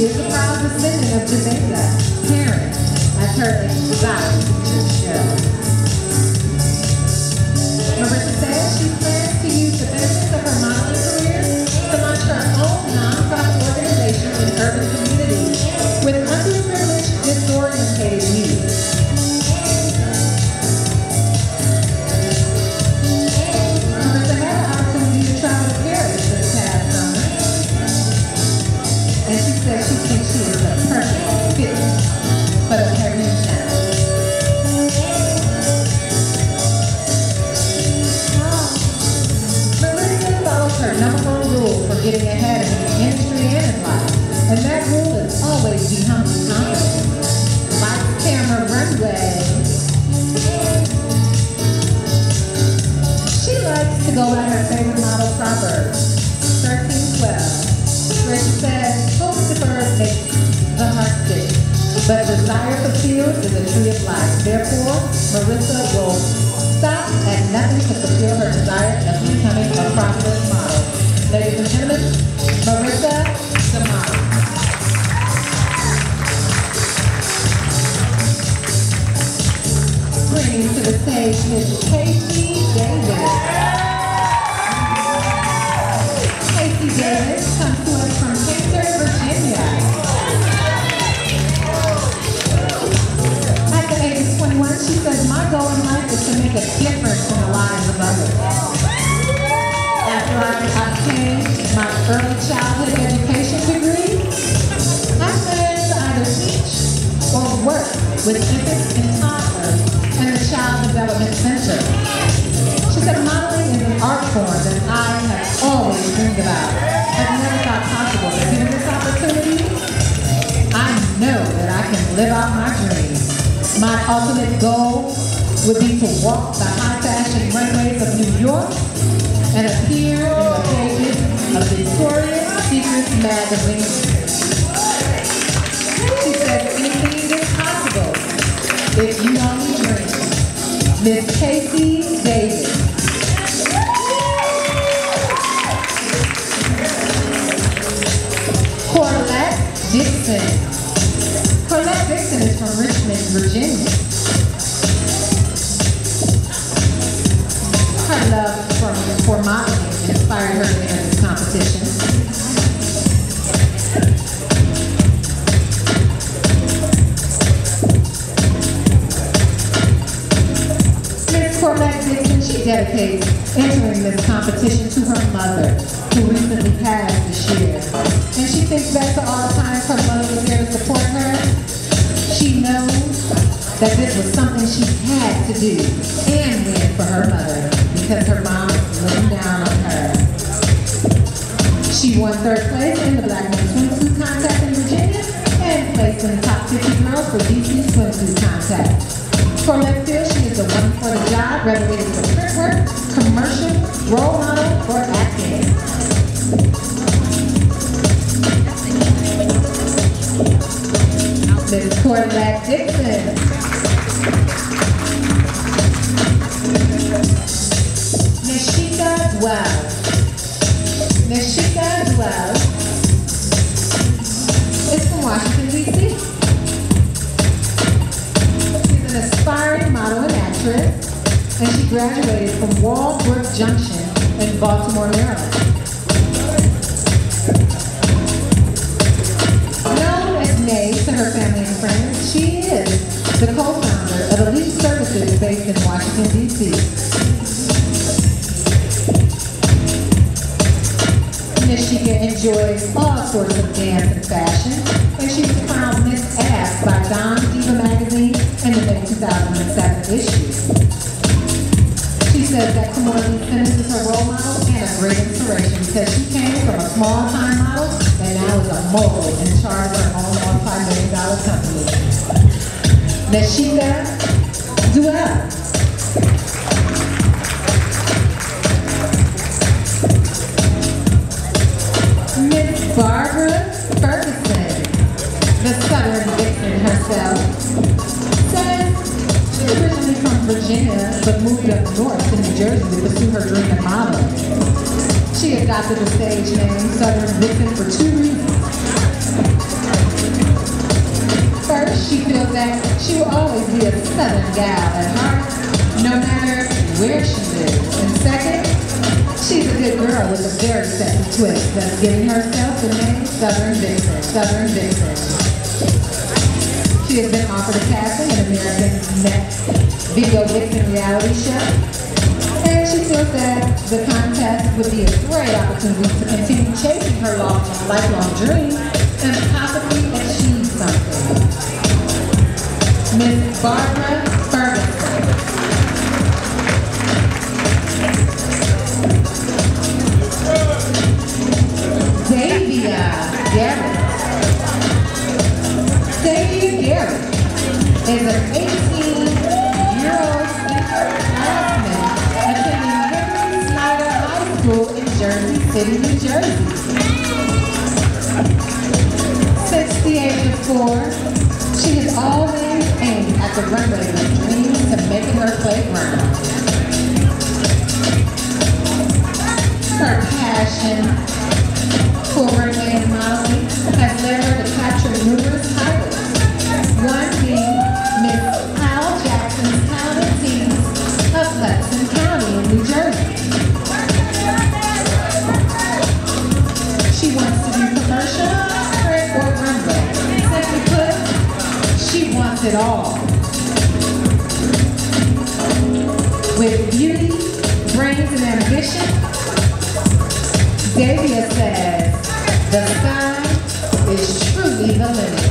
She is a proud descendant of Jamaica, parents, as her featured show. Caribbean channel. Marissa follows her number one rule for getting ahead in the industry and in life. And that rule is always be confident. But a desire fulfilled is a tree of life. Therefore, Marissa will stop at nothing to fulfill her desire of becoming a prosperous model. Ladies and gentlemen, Marissa the model. Bringing to the stage Miss Casey Davis. With infants and toddlers in the Child Development Center. She said modeling is an art form that I have always dreamed about, but never thought possible. But given this opportunity, I know that I can live out my dreams. My ultimate goal would be to walk the high fashion runways of New York and appear in the pages of Victoria's Secret magazine. She said anything if you only dream. Miss Casey Davis. Corlette Dixon. Corlette Dixon is from Richmond, Virginia. Her love for, for modeling inspired her She dedicates entering this competition to her mother, who recently passed this year. And she thinks back to all the times her mother was there to support her. She knows that this was something she had to do and win for her mother because her mom was looking down on her. She won third place in the Black Men's Swimsuit Contest in Virginia and placed in the top 50 girls for DC Swimsuit Contest. Corlette feels she is the one for the job, is for print work, commercial, role model, or acting. Miss Corlette Dixon. Graduated from Walbrook Junction in Baltimore, Maryland. Known as Nay to her family and friends, she is the co-founder of Elite Services based in Washington, D.C. Nishika enjoys all sorts of dance and fashion, and she was crowned Miss Ass by Don Diva magazine in the May 2007 Kimora Lee Simmons is her role model and a great inspiration because she came from a small-time model and now is a mogul in charge of her own multi-million dollar company. Nashika Duell. She adopted the stage name Southern Vixen for two reasons. First, she feels that she will always be a Southern gal at heart, no matter where she lives. And second, she's a good girl with a very sexy twist that's giving herself the name Southern Vixen. Southern Vixen. She has been offered a casting in American Next Video Vixen reality show. She feels that the contest would be a great opportunity to continue chasing her long, lifelong dream and possibly achieve something. Miss Barbara of four, she has always aimed at the runway with dreams to making her playground. Her passion for wants it all. With beauty, brains, and ambition, Davia says, the sky is truly the limit.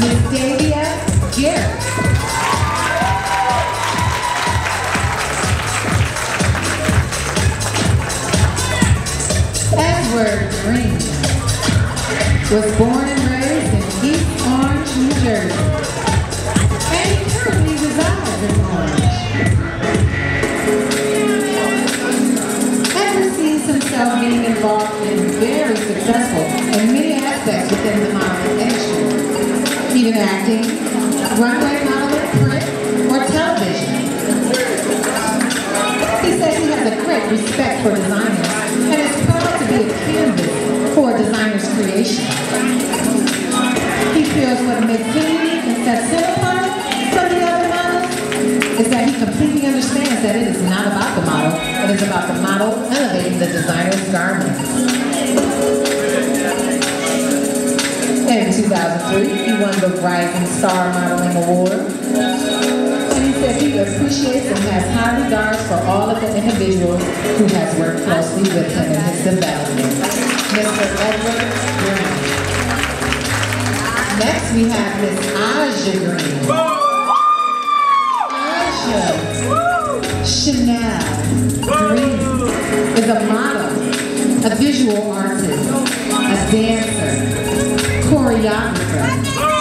Miss Davia Garrett. Edward Green was born in Himself being involved in very successful many aspects within the modeling industry, even acting, runway modeling, print, or television. He says he has a great respect for designers and is proud to be a canvas for a designer's creation. Makes him unique and sets him apart from the other models is that he completely understands that it is not about the model, it is about the model elevating the designer's garment. In 2003, he won the Rising Star Modeling Award. And he said he appreciates and has high regards for all of the individuals who has worked closely with him in his development. Mr. Edward. Next, we have Miss Aja Green. Aja Chanel Green is a model, a visual artist, a dancer, choreographer,